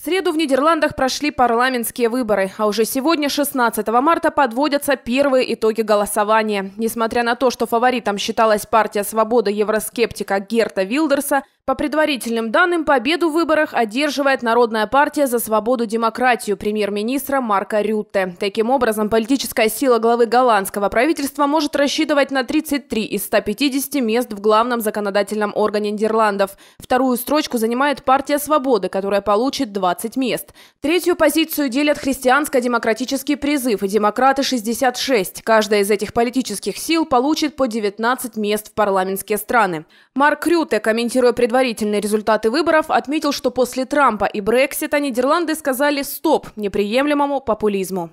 В среду в Нидерландах прошли парламентские выборы, а уже сегодня, 16 марта, подводятся первые итоги голосования. Несмотря на то, что фаворитом считалась партия «Свобода» евроскептика Герта Вилдерса, по предварительным данным, победу в выборах одерживает Народная партия за свободу-демократию премьер-министра Марка Рютте. Таким образом, политическая сила главы голландского правительства может рассчитывать на 33 из 150 мест в главном законодательном органе Нидерландов. Вторую строчку занимает партия «Свободы», которая получит 20 мест. Третью позицию делят христианско-демократический призыв и демократы 66. Каждая из этих политических сил получит по 19 мест в парламентские страны. Марк Рюте, комментируя предварительные результаты выборов, отметил, что после Трампа и Брексита Нидерланды сказали «стоп» неприемлемому популизму.